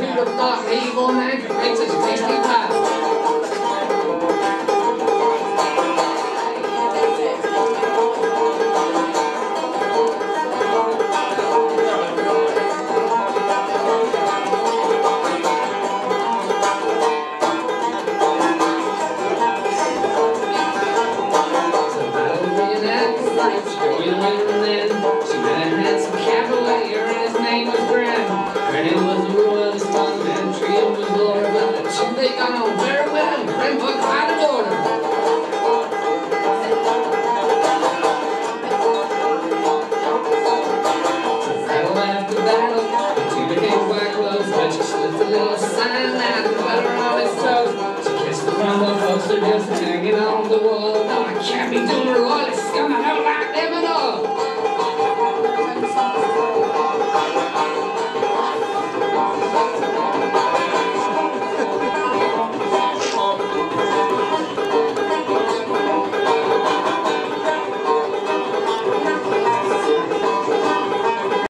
who'd have thought evil man could make such a tasty pie? So battle the very well, order. So battle after battle, the two became quite close, but a little sign out the butter on his. She kissed the poster just hanging on